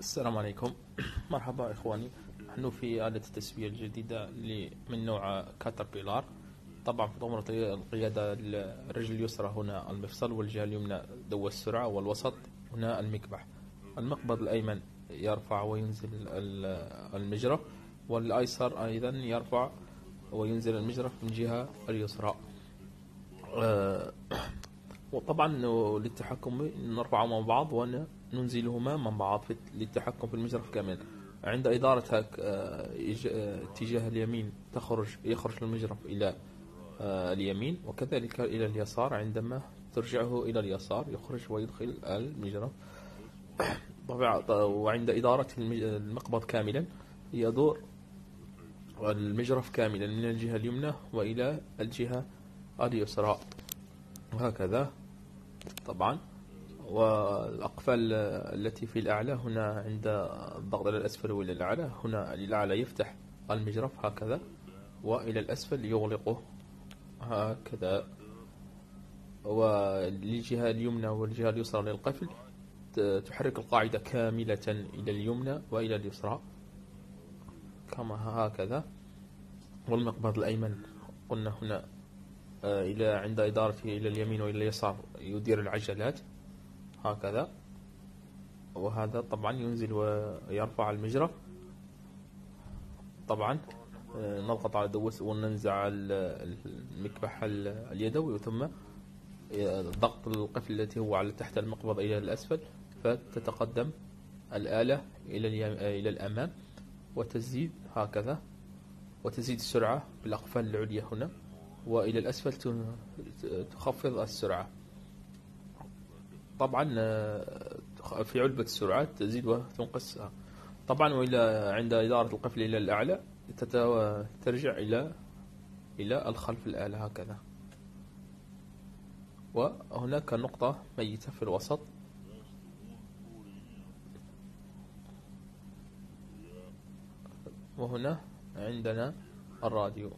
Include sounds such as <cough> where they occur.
السلام عليكم. <clears throat> مرحبا إخواني. نحن في آلة التسوية الجديدة من نوع كاتربيلار. طبعا في ضمرة القيادة الرجل اليسرى هنا المفصل والجهة اليمنى دو السرعة والوسط هنا المكبح. المقبض الأيمن يرفع وينزل المجرى والأيسر أيضا يرفع وينزل المجرى من الجهة اليسرى. <clears throat> آه، وطبعا للتحكم نرفعه مع بعض وننزلهما مع بعض للتحكم في المجرف كامل عند إدارتها آه، آه، اتجاه اليمين تخرج يخرج المجرف إلى آه، اليمين وكذلك إلى اليسار. عندما ترجعه إلى اليسار يخرج ويدخل المجرف طبعا وعند إدارة المقبض كاملا يدور المجرف كاملا من الجهة اليمنى وإلى الجهة اليسرى. وهكذا. طبعا. والأقفال التي في الأعلى هنا عند الضغط إلى الأسفل وإلى الأعلى هنا الأعلى يفتح المجرف هكذا وإلى الأسفل يغلقه هكذا. وللجهة اليمنى والجهة اليسرى للقفل تحرك القاعدة كاملة إلى اليمنى وإلى اليسرى كما هكذا. والمقبض الأيمن قلنا هنا إلى عند إدارته إلى اليمين وإلى اليسار يدير العجلات. هكذا. وهذا طبعا ينزل ويرفع المجرى. طبعا آه، نضغط على دوس وننزع المكبح اليدوي ثم آه، ضغط القفل التي هو على تحت المقبض إلى الأسفل. فتتقدم الآلة إلى إلى الأمام. وتزيد هكذا. وتزيد السرعة بالأقفال العليا هنا. وإلى الأسفل تخفض السرعة. طبعا آه، في علبة السرعات تزيد وتنقصها. طبعا وإلى عند إدارة القفل إلى الأعلى ترجع إلى إلى الخلف الآلة هكذا. وهناك نقطة ميتة في الوسط. وهنا عندنا الراديو.